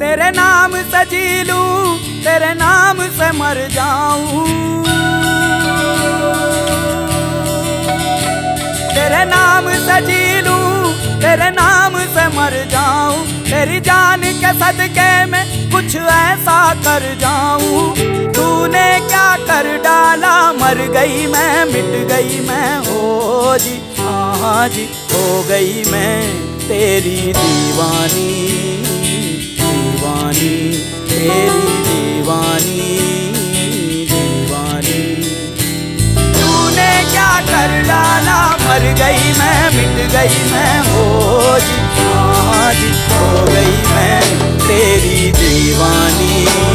तेरे नाम से जी लूँ, तेरे नाम से मर जाऊँ। तेरे नाम से जी लूँ, तेरे नाम से मर जाऊँ। तेरी जान के सदके में कुछ ऐसा कर जाऊँ। तूने क्या कर डाला? मर गई मैं, मिट गई मैं। हो जी हाँ जी, हो गई मैं तेरी दीवानी। गई मैं मोज आज हो गई मैं तेरी दीवानी।